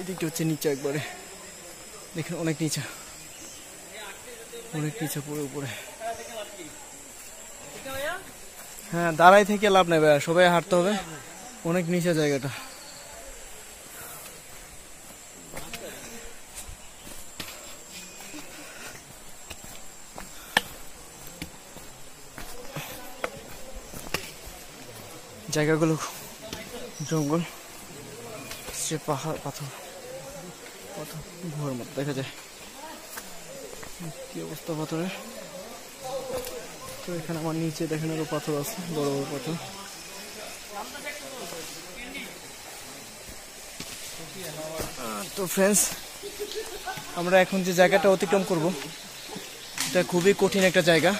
এদিকটা হচ্ছে নিচে একবারে। দেখেন অনেক নিচে। অনেক নিচে পুরো উপরে। হ্যাঁ দাঁড়াই থেকে লাভ নেই ভাইয়া, সবাই হাঁটতে হবে। অনেক নিচে জায়গাটা। জায়গাগুলো জঙ্গল, সে পাহাড়, পাথর। গুহার মতো, দেখা যায়। কি অবস্থা পাথরের? তো এখানে আমার নিচে দেখেন আরও পাথর আছে, বড় বড় পাথর। তো ফ্রেন্ডস আমরা এখন যে জায়গাটা অতিক্রম করব, এটা খুবই কঠিন একটা জায়গা।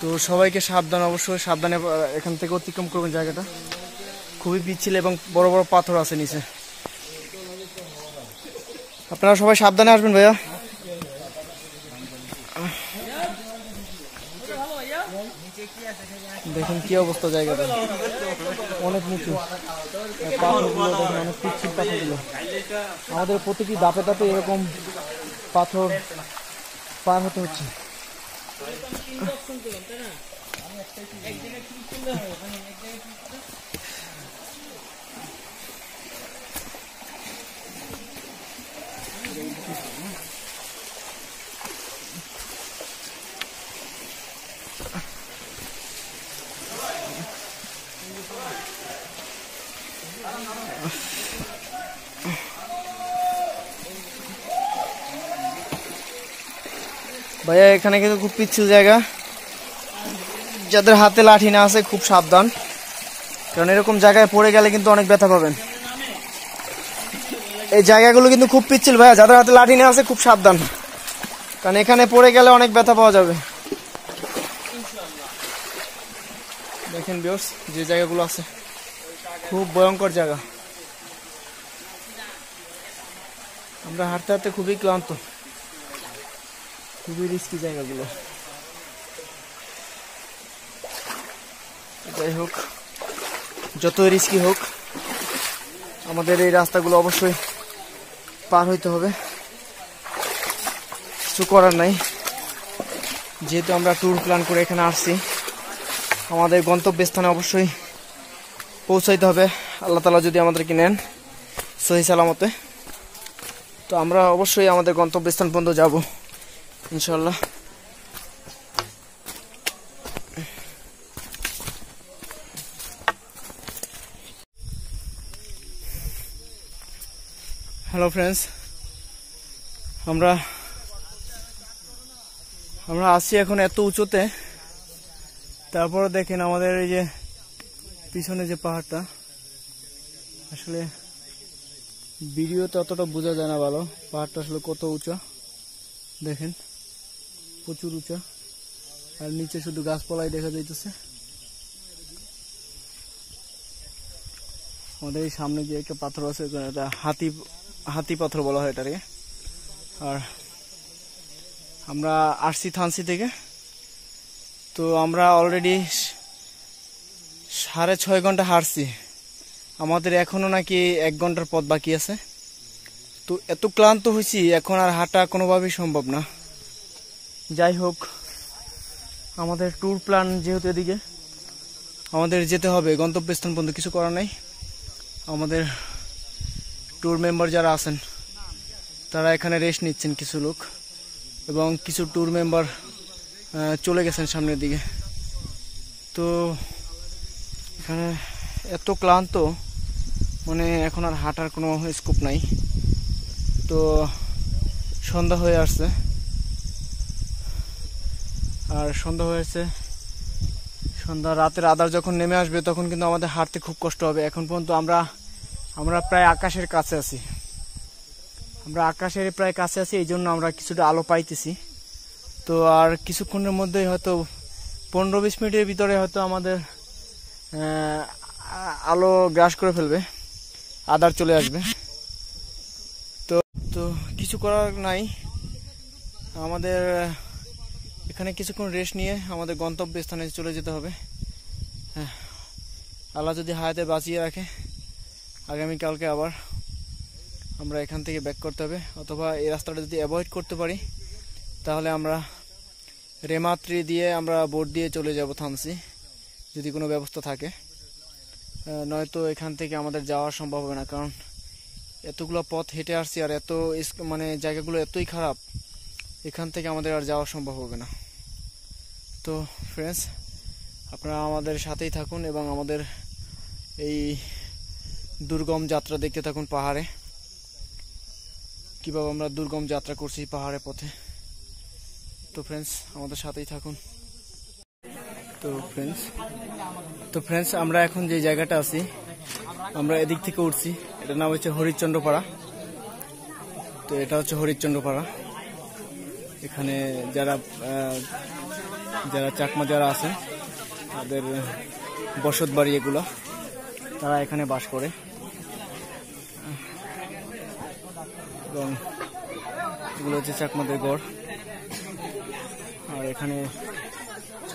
তো সবাইকে সাবধান, অবশ্যই সাবধানে এখান থেকে অতিক্রম করবেন জায়গাটা। খুবই পিচ্ছিল এবং বড় বড় পাথর আছে নিচে। আপনারা সবাই সাবধানে আসবেন ভাইয়া। দেখুন কি অবস্থা জায়গাটা। অনেক নিচু। পাথরগুলো দেখুন, অনেক পিচ্ছিল পাথরগুলো। আমাদের প্রতিটি দাপে দাপে এরকম পাথর পার হতে হচ্ছে। ভাইয়া, এখানে কিন্তু খুব পিচ্ছিল জায়গা। যাদের হাতে লাঠি না আছে, খুব সাবধান। কারণ এরকম জায়গায় পড়ে গেলে কিন্তু অনেক ব্যথা পাবেন। এই জায়গাগুলো কিন্তু খুব পিচ্ছিল ভাইয়া, যাদের হাতে লাঠি না আছে, খুব সাবধান। কারণ এখানে পড়ে গেলে অনেক ব্যথা পাওয়া যাবে। দেখেন বিয়স যে জায়গাগুলো আছে। খুব ভয়ঙ্কর জায়গা। আমরা হাঁটতে হাঁটতে খুবই ক্লান্ত। খুবই রিস্কি জায়গাগুলো। যাই হোক, যত রিস্কি হোক, আমাদের এই রাস্তাগুলো অবশ্যই পার হইতে হবে। কিছু করার নাই। যেহেতু আমরা ট্যুর প্ল্যান করে এখানে আসছি, আমাদের গন্তব্যস্থানে অবশ্যই পৌঁছাইতে হবে। আল্লাহ তালা যদি আমাদেরকে নেন সহি সালামতে। তো আমরা অবশ্যই আমাদের গন্তব্যস্থান পর্যন্ত যাব ইনশাল্লাহ হ্যালো ফ্রেন্ডস আমরা আমরা আসছি এখন এত উঁচুতে। তারপরে দেখেন আমাদের এই যে পিছনে যে পাহাড়টা, আসলে ভিডিওতে অতটা বোঝা যায় না ভালো। পাহাড়টা আসলে কত উঁচা, দেখেন, প্রচুর উঁচা। আর নিচে শুধু গাছপালাই দেখা যাইতেছে। আমাদের এই সামনে যে একটা পাথর আছে একটা হাতি হাতি পাথর বলা হয় এটাকে। আর আমরা আসছি থানসি থেকে। তো আমরা অলরেডি সাড়ে ছয় ঘণ্টা হাঁটছি। আমাদের এখনও নাকি এক ঘণ্টার পথ বাকি আছে। তো এত ক্লান্ত হয়েছি, এখন আর হাঁটা কোনোভাবেই সম্ভব না। যাই হোক, আমাদের ট্যুর প্ল্যান যেহেতু এদিকে, আমাদের যেতে হবে, গন্তব্যস্থান পর্যন্ত কিছু করার নাই। আমাদের ট্যুর মেম্বার যারা আছেন, তারা এখানে রেস্ট নিচ্ছেন কিছু লোক এবং কিছু ট্যুর মেম্বার চলে গেছেন সামনের দিকে। তো এখানে এত ক্লান্ত মানে এখন আর হাঁটার কোনো স্কোপ নাই। তো সন্ধ্যা হয়ে আসছে। আর সন্ধ্যা হয়েছে সন্ধ্যা রাতের আধার যখন নেমে আসবে, তখন কিন্তু আমাদের হাঁটতে খুব কষ্ট হবে। এখন পর্যন্ত আমরা আমরা প্রায় আকাশের কাছে আছি। আমরা আকাশের প্রায় কাছে আছি, এই জন্য আমরা কিছুটা আলো পাইতেছি। তো আর কিছুক্ষণের মধ্যেই হয়তো পনেরো বিশ মিনিটের ভিতরে হয়তো আমাদের আলো গ্রাস করে ফেলবে আদার চলে আসবে। তো তো কিছু করার নাই। আমাদের এখানে কিছুক্ষণ রেস্ট নিয়ে আমাদের গন্তব্য স্থানে চলে যেতে হবে। হ্যাঁ, আল্লাহ যদি হায়াতে বাঁচিয়ে রাখে আগামীকালকে আবার আমরা এখান থেকে ব্যাক করতে হবে। অথবা এই রাস্তাটা যদি অ্যাভয়েড করতে পারি তাহলে আমরা রেমাত্রি দিয়ে আমরা বোট দিয়ে চলে যাব থানসি। যদি কোনো ব্যবস্থা থাকে নয়তো এখান থেকে আমাদের যাওয়া সম্ভব হবে না, কারণ এতগুলো পথ হেঁটে আসছি আর এত মানে জায়গাগুলো এতই খারাপ, এখান থেকে আমাদের আর যাওয়া সম্ভব হবে না। তো ফ্রেন্ডস আপনারা আমাদের সাথেই থাকুন এবং আমাদের এই দুর্গম যাত্রা দেখতে থাকুন পাহাড়ে। কীভাবে আমরা দুর্গম যাত্রা করছি পাহাড়ে পথে। তো ফ্রেন্ডস আমাদের সাথেই থাকুন। তো ফ্রেন্ডস তো ফ্রেন্ডস আমরা এখন যে জায়গাটা আছি, আমরা এদিক থেকে উঠছি। এটার নাম হচ্ছে হরিশ্চন্দ্রপাড়া। তো এটা হচ্ছে হরিশ্চন্দ্রপাড়া। এখানে যারা যারা চাকমা যারা আছেন, তাদের বসত বাড়ি এগুলো, তারা এখানে বাস করে। এবং এগুলো হচ্ছে চাকমাদের গড়। আর এখানে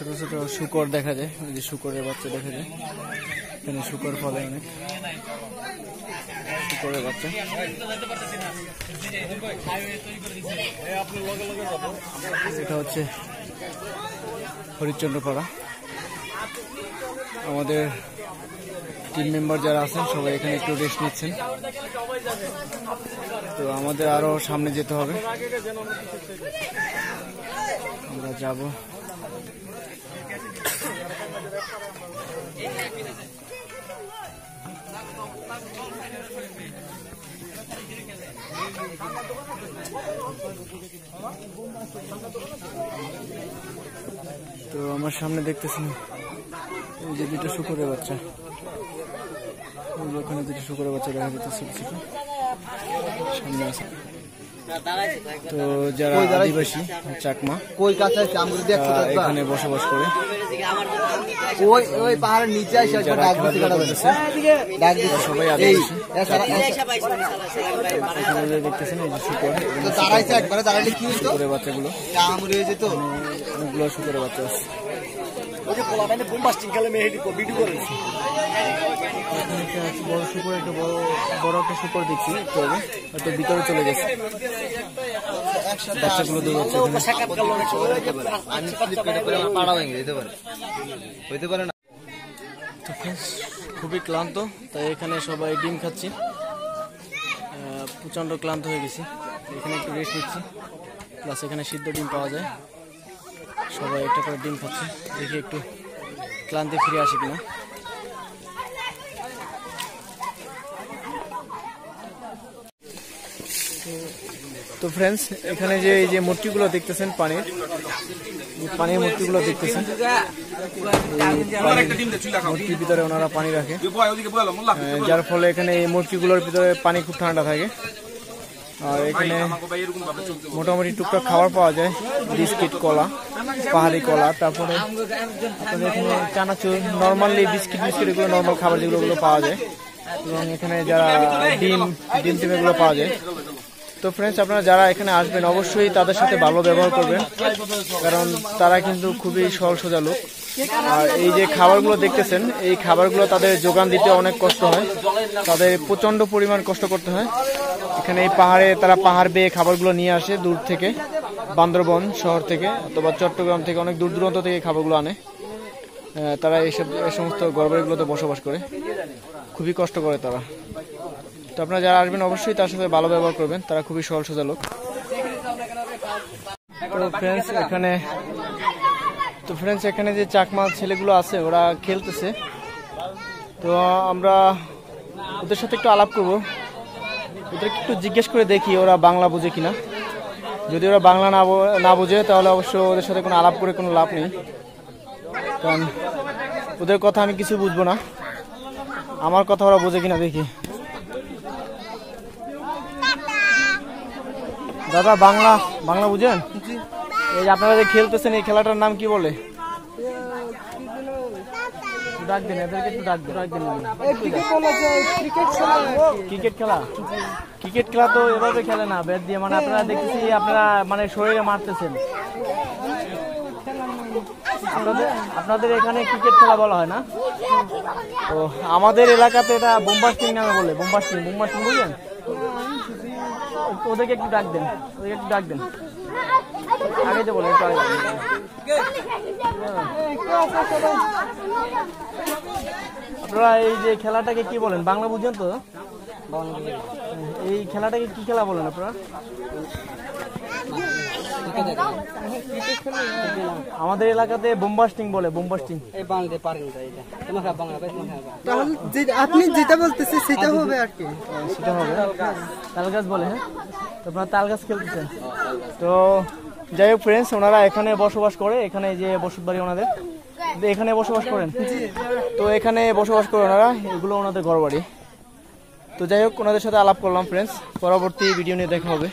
ছোট ছোট শুকর দেখা যায়, ওই যে শুকরের বাচ্চা দেখা যায়। এখানে শুকর ফলে অনেক। শুকরের বাচ্চা। এটা হচ্ছে হরিশ্চন্দ্রপাড়া। আমাদের টিম মেম্বার যারা আছেন, সবাই এখানে একটু রেস্ট নিচ্ছেন। তো আমাদের আরও সামনে যেতে হবে। আমরা যাব। তো আমার সামনে দেখতেছেন এই যে দুটো শুকুরের বাচ্চা। ওই ওখানে দুটো শুকুরের বাচ্চা দেখা যাচ্ছে সামনে আছে। তো যারা আদিবাসী চাকমা কই কাছে আমগুলো দেখ তারা এখানে বসবাস করে। ওই ওই পাহাড়ের নিচে একবার ডাক করতেছে ডাক দিতে সবাই এই আদিবাসী। এখানে যে দেখতেছেন এই যে শুকর তো দাঁড়াইছে একবারে দাঁড়াইলে কি হতো বাচ্চাগুলো। রয়ে যেত অনেকগুলো শুকরের বাচ্চা আছে। ওই যে পোলাটানে বোমবাস্টিং খেলে মেহেদি ভিডিও করে এখানে একটা বড় শুকর একটা বড় বড় একটা শুকর দেখছি একটু হয়তো ভিতরে চলে গেছে। বাচ্চাগুলো দৌড়াচ্ছে এখানে। আমি স্লিপ কেটে করে আমার পাড়া ভেঙে যেতে পারে। হইতে পারে না। খুবই ক্লান্ত তাই এখানে সবাই ডিম খাচ্ছি। আহ, প্রচণ্ড ক্লান্ত হয়ে গেছি। এখানে একটু রেস্ট নিচ্ছি। প্লাস এখানে সিদ্ধ ডিম পাওয়া যায়। সবাই একটা করে ডিম খাচ্ছে। দেখি একটু ক্লান্তি ফিরে আসে কিনা। তো ফ্রেন্ডস এখানে যে এই যে মূর্তিগুলো দেখতেছেন পানির পানির মূর্তিগুলো দেখতেছেন। মূর্তির ভিতরে ওনারা পানি রাখে। যার ফলে এখানে এই মূর্তিগুলোর ভিতরে পানি খুব ঠান্ডা থাকে। আর এখানে মোটামুটি টুকটাক খাবার পাওয়া যায় বিস্কিট কলা পাহাড়ি কলা তারপরে আপনাদের এখানে চানাচুর নর্মালি বিস্কিট বিস্কিট এগুলো নর্মাল খাবার যেগুলো পাওয়া যায়। এবং এখানে যারা ডিম ডিম টিম এগুলো পাওয়া যায়। তো ফ্রেন্ডস আপনারা যারা এখানে আসবেন অবশ্যই তাদের সাথে ভালো ব্যবহার করবেন। কারণ তারা কিন্তু খুবই সহজ সোজা লোক। আর এই যে খাবারগুলো দেখতেছেন এই খাবারগুলো তাদের যোগান দিতে অনেক কষ্ট হয়। তাদের প্রচণ্ড পরিমাণ কষ্ট করতে হয়। এখানে এই পাহাড়ে তারা পাহাড় বেয়ে খাবারগুলো নিয়ে আসে দূর থেকে, বান্দরবন শহর থেকে অথবা চট্টগ্রাম থেকে অনেক দূর দূরান্ত থেকে খাবারগুলো আনে। তারা এইসব এই সমস্ত গড়বাড়িগুলোতে বসবাস করে। খুবই কষ্ট করে তারা। তো আপনারা যারা আসবেন অবশ্যই তার সাথে ভালো ব্যবহার করবেন, তারা খুবই সহজ সোজা লোক। তো ফ্রেন্ডস এখানে, তো ফ্রেন্ডস এখানে যে চাকমা ছেলেগুলো আছে, ওরা খেলতেছে। তো আমরা ওদের সাথে একটু আলাপ করব। ওদেরকে একটু জিজ্ঞেস করে দেখি ওরা বাংলা বোঝে কিনা। যদি ওরা বাংলা না না বোঝে তাহলে অবশ্য ওদের সাথে কোনো আলাপ করে কোনো লাভ নেই। কারণ ওদের কথা আমি কিছু বুঝব না। আমার কথা ওরা বোঝে কিনা দেখি। দাদা বাংলা বাংলা বুঝেন? এই আপনারা যে খেলতেছেন এই খেলাটার নাম কি বলে? ডাক দেন এদেরকে একটু ডাক দেন। ডাক দেন ক্রিকেট খেলা? ক্রিকেট খেলা তো এভাবে খেলে না ব্যাট দিয়ে। মানে আপনারা দেখতেছি আপনারা মানে শরীরে মারতেছেন। আপনাদের আপনাদের এখানে ক্রিকেট খেলা বলা হয় না? তো আমাদের এলাকাতে এটা বোম্বাস্টিং নামে বলে বোম্বাস্টিং বোম্বাস্টিং বুঝলেন? ওদেরকে একটু ডাক দেন ওদেরকে একটু ডাক দেন। আগে একটু আগে আপনারা এই যে খেলাটাকে কি বলেন? বাংলা বুঝেন তো? এই খেলাটাকে কি খেলা বলেন আপনারা? আমাদের এলাকাতে বোম্বাস্টিং বলে বোম্বাস্টিং। এই বাংলাতে পারেন এটা। তোমাকে বাংলা পাই তোমাকে তাহলে যে- আপনি যেটা বলতেছে সেটা হবে আর কি। সেটা হবে। তাল গাছ। বলে হ্যাঁ? তো আপনারা তাল গাছ খেলতেছেন? তো যাই হোক ফ্রেন্ডস ওনারা এখানে বসবাস করে, এখানে যে বসত বাড়ি ওনাদের। এখানে বসবাস করেন। তো এখানে বসবাস করে ওনারা, এগুলো ওনাদের ঘরবাড়ি। তো যাই হোক, ওনাদের সাথে আলাপ করলাম ফ্রেন্ডস পরবর্তী ভিডিও নিয়ে দেখা হবে।